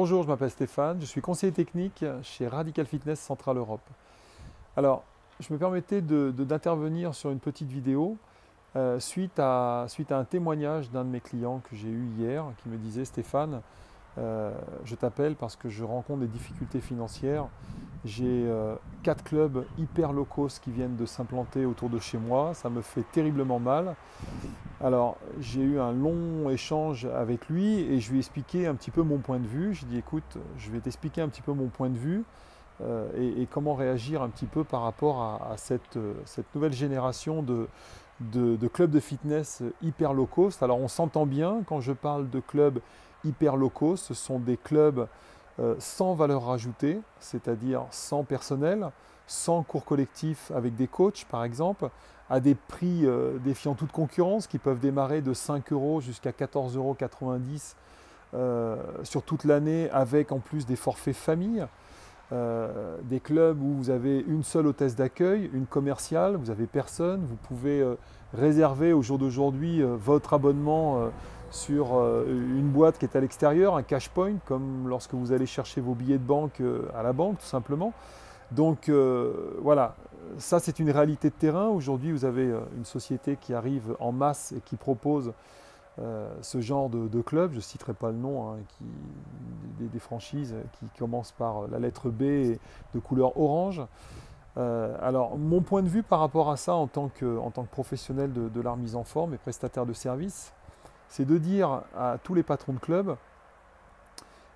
Bonjour, je m'appelle Stéphane, je suis conseiller technique chez Radical Fitness Central Europe. Alors, je me permettais d'intervenir sur une petite vidéo euh, suite, à, un témoignage d'un de mes clients que j'ai eu hier qui me disait Stéphane, euh, je t'appelle parce que je rencontre des difficultés financières. J'ai euh, quatre clubs hyper locaux qui viennent de s'implanter autour de chez moi. Ça me fait terriblement mal. Alors, j'ai eu un long échange avec lui et je lui ai expliqué un petit peu mon point de vue. J'ai dit écoute, je vais t'expliquer un petit peu mon point de vue euh, et, comment réagir un petit peu par rapport à, cette, cette, nouvelle génération de, de, clubs de fitness hyper low cost. Alors, on s'entend bien quand je parle de clubs hyper locaux. Ce sont des clubs euh, sans valeur ajoutée, c'est-à-dire sans personnel, sans cours collectif avec des coachs par exemple, à des prix euh, défiant toute concurrence qui peuvent démarrer de 5 euros jusqu'à 14,90 euros euh, sur toute l'année avec en plus des forfaits famille. des clubs où vous avez une seule hôtesse d'accueil, une commerciale, vous avez personne, vous pouvez réserver au jour d'aujourd'hui votre abonnement sur euh, une boîte qui est à l'extérieur, un cash point, comme lorsque vous allez chercher vos billets de banque euh, à la banque, tout simplement. Donc euh, voilà, ça c'est une réalité de terrain. Aujourd'hui, vous avez une société qui arrive en masse et qui propose ce genre de, club. Je ne citerai pas le nom, hein, des, franchises qui commencent par la lettre B de couleur orange. alors, mon point de vue par rapport à ça en tant que, professionnel de, de l'art mise en forme et prestataire de service, c'est de dire à tous les patrons de clubs,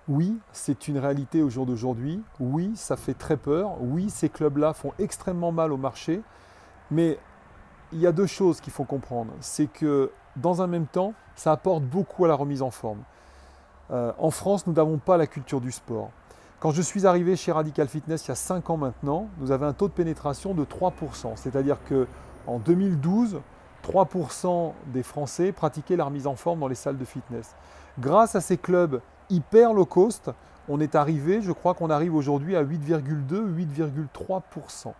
oui, c'est une réalité au jour d'aujourd'hui, oui, ça fait très peur, oui, ces clubs-là font extrêmement mal au marché, mais il y a deux choses qu'il faut comprendre. C'est que dans un même temps, ça apporte beaucoup à la remise en forme. Euh, en France, nous n'avons pas la culture du sport. Quand je suis arrivé chez Radical Fitness il y a 5 ans maintenant, nous avions un taux de pénétration de 3%. C'est-à-dire qu'en 2012, 3% des Français pratiquaient la remise en forme dans les salles de fitness. Grâce à ces clubs hyper low cost, on est arrivé, je crois qu'on arrive aujourd'hui à 8,2, 8,3%.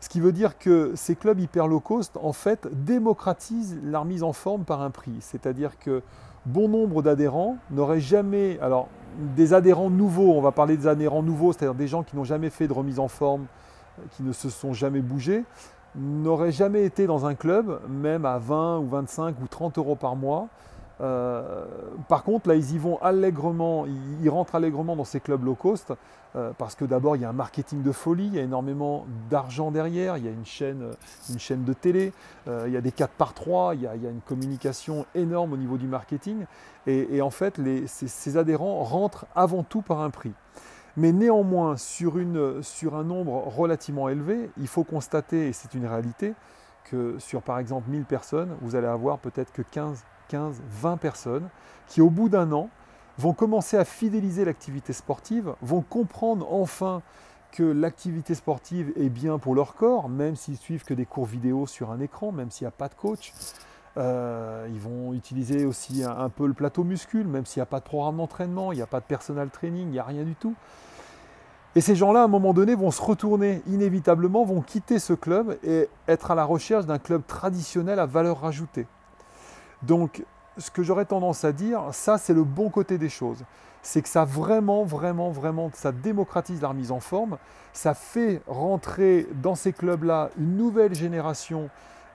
Ce qui veut dire que ces clubs hyper low cost, en fait, démocratisent la remise en forme par un prix. C'est-à-dire que bon nombre d'adhérents n'auraient jamais, alors des adhérents nouveaux, on va parler des adhérents nouveaux, c'est-à-dire des gens qui n'ont jamais fait de remise en forme, qui ne se sont jamais bougés, n'aurait jamais été dans un club, même à 20 ou 25 ou 30 euros par mois. Euh, par contre, là, ils y vont allègrement, ils, rentrent allègrement dans ces clubs low cost, euh, parce que d'abord, il y a un marketing de folie, il y a énormément d'argent derrière, il y a une chaîne, de télé, euh, il y a des 4 par 3, il y a, une communication énorme au niveau du marketing, et, en fait, ces adhérents rentrent avant tout par un prix. Mais néanmoins, sur, un nombre relativement élevé, il faut constater, et c'est une réalité, que sur par exemple 1000 personnes, vous allez avoir peut-être que 15, 15, 20 personnes qui au bout d'un an vont commencer à fidéliser l'activité sportive, vont comprendre enfin que l'activité sportive est bien pour leur corps, même s'ils suivent que des cours vidéo sur un écran, même s'il n'y a pas de coach, euh, ils vont utiliser aussi un, peu le plateau muscule, même s'il n'y a pas de programme d'entraînement, il n'y a pas de personal training, il n'y a rien du tout. Et ces gens-là, à un moment donné, vont se retourner inévitablement, vont quitter ce club et être à la recherche d'un club traditionnel à valeur ajoutée. Donc, ce que j'aurais tendance à dire, ça c'est le bon côté des choses. C'est que ça vraiment, vraiment, vraiment, ça démocratise la remise en forme. Ça fait rentrer dans ces clubs-là une nouvelle génération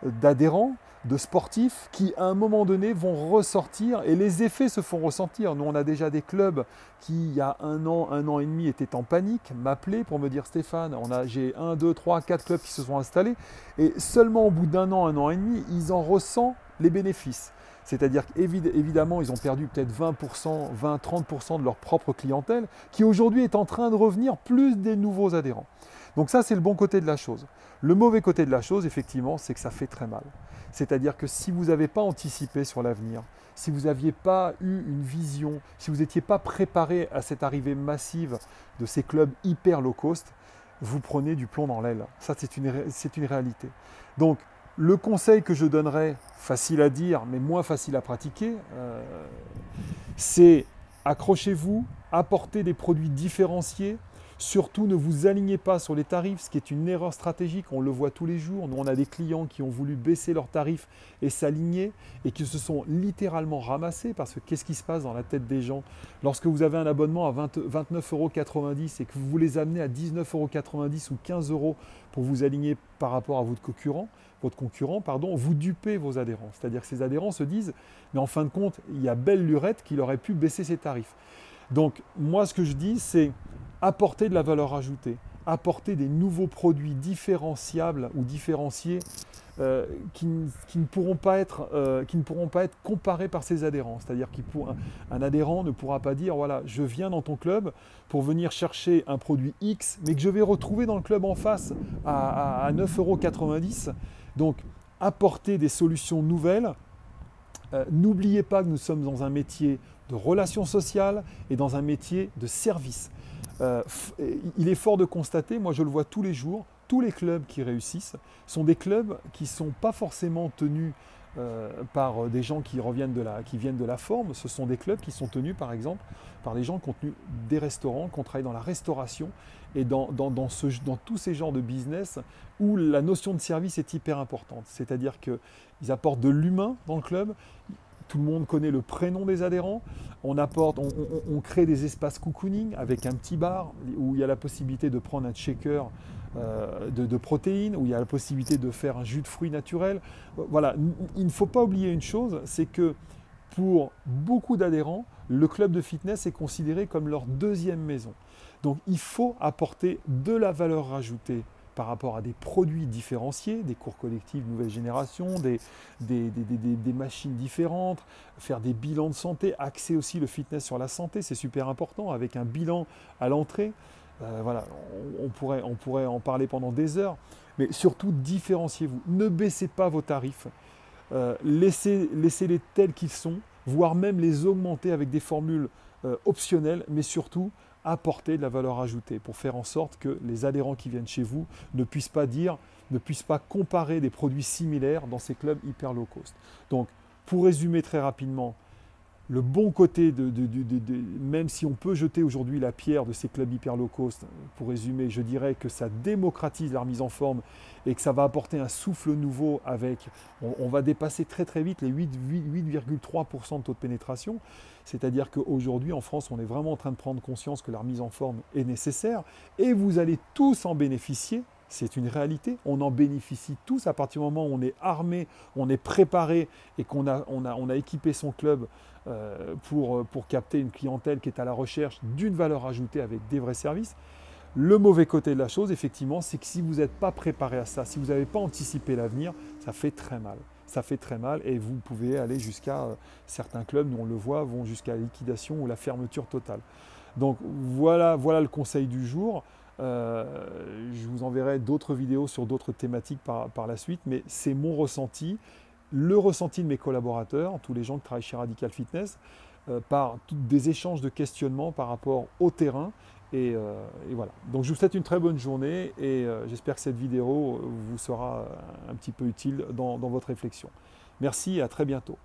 d'adhérents de sportifs qui, à un moment donné, vont ressortir et les effets se font ressentir. Nous, on a déjà des clubs qui, il y a un an, un an et demi, étaient en panique, m'appelaient pour me dire Stéphane, on a, j'ai un, deux, trois, quatre clubs qui se sont installés et seulement au bout d'un an, un an et demi, ils en ressentent les bénéfices. C'est-à-dire qu'évidemment, ils ont perdu peut-être 20%, 20-30% de leur propre clientèle, qui aujourd'hui est en train de revenir plus des nouveaux adhérents. Donc ça, c'est le bon côté de la chose. Le mauvais côté de la chose, effectivement, c'est que ça fait très mal. C'est-à-dire que si vous n'avez pas anticipé sur l'avenir, si vous n'aviez pas eu une vision, si vous n'étiez pas préparé à cette arrivée massive de ces clubs hyper low cost, vous prenez du plomb dans l'aile. Ça, c'est une, réalité. Donc, le conseil que je donnerais, facile à dire, mais moins facile à pratiquer, euh, c'est accrochez-vous, apportez des produits différenciés, Surtout, ne vous alignez pas sur les tarifs, ce qui est une erreur stratégique. On le voit tous les jours. Nous, on a des clients qui ont voulu baisser leurs tarifs et s'aligner et qui se sont littéralement ramassés parce que qu'est-ce qui se passe dans la tête des gens? Lorsque vous avez un abonnement à 29,90 euros et que vous les amenez à 19,90 euros ou 15 euros pour vous aligner par rapport à votre concurrent, votre concurrent, pardon, vous dupez vos adhérents. C'est-à-dire que ces adhérents se disent, mais en fin de compte, il y a belle lurette qu'il aurait pu baisser ses tarifs. Donc moi, ce que je dis, c'est apporter de la valeur ajoutée, apporter des nouveaux produits différenciables ou différenciés euh, qui, ne pourront pas être, euh, qui ne pourront pas être comparés par ses adhérents. C'est-à-dire qu'un un adhérent ne pourra pas dire voilà, je viens dans ton club pour venir chercher un produit X, mais que je vais retrouver dans le club en face à, à, 9,90 euros. Donc, apporter des solutions nouvelles. Euh, n'oubliez pas que nous sommes dans un métier de relations sociales et dans un métier de service. Euh, il est fort de constater, moi je le vois tous les jours, tous les clubs qui réussissent sont des clubs qui ne sont pas forcément tenus euh, par des gens qui, reviennent de la, qui viennent de la forme. Ce sont des clubs qui sont tenus, par exemple, par des gens qui ont tenu des restaurants, qui ont travaillé dans la restauration et dans, dans tous ces genres de business où la notion de service est hyper importante. C'est-à-dire qu'ils apportent de l'humain dans le club, tout le monde connaît le prénom des adhérents. On apporte, on, crée des espaces cocooning avec un petit bar où il y a la possibilité de prendre un shaker euh, de, protéines, où il y a la possibilité de faire un jus de fruits naturel. Voilà, il ne faut pas oublier une chose, c'est que pour beaucoup d'adhérents, le club de fitness est considéré comme leur deuxième maison. Donc il faut apporter de la valeur ajoutée par rapport à des produits différenciés, des cours collectifs nouvelle génération, des, des, machines différentes, faire des bilans de santé, axer aussi le fitness sur la santé, c'est super important, avec un bilan à l'entrée. Euh, voilà, on, pourrait, en parler pendant des heures, mais surtout différenciez-vous. Ne baissez pas vos tarifs, euh, laissez-les tels qu'ils sont, voire même les augmenter avec des formules euh, optionnelles, mais surtout apporter de la valeur ajoutée pour faire en sorte que les adhérents qui viennent chez vous ne puissent pas dire, ne puissent pas comparer des produits similaires dans ces clubs hyper low cost. Donc, pour résumer très rapidement, le bon côté de, même si on peut jeter aujourd'hui la pierre de ces clubs hyper low cost, pour résumer, je dirais que ça démocratise la remise en forme et que ça va apporter un souffle nouveau avec, on, va dépasser très très vite les 8,3% de taux de pénétration. C'est-à-dire qu'aujourd'hui en France, on est vraiment en train de prendre conscience que la remise en forme est nécessaire et vous allez tous en bénéficier c'est une réalité. On en bénéficie tous à partir du moment où on est armé, on est préparé et qu'on a, on a, équipé son club euh, pour, pour capter une clientèle qui est à la recherche d'une valeur ajoutée avec des vrais services. Le mauvais côté de la chose, effectivement, c'est que si vous n'êtes pas préparé à ça, si vous n'avez pas anticipé l'avenir, ça fait très mal. Ça fait très mal et vous pouvez aller jusqu'à euh, certains clubs, nous on le voit, vont jusqu'à la liquidation ou la fermeture totale. Donc voilà, voilà le conseil du jour. Euh, je vous enverrai d'autres vidéos sur d'autres thématiques par, la suite, mais c'est mon ressenti, le ressenti de mes collaborateurs, tous les gens qui travaillent chez Radical Fitness, euh, par des échanges de questionnements par rapport au terrain. Euh, et, voilà. Donc je vous souhaite une très bonne journée et j'espère que cette vidéo vous sera un petit peu utile dans votre réflexion. Merci et à très bientôt.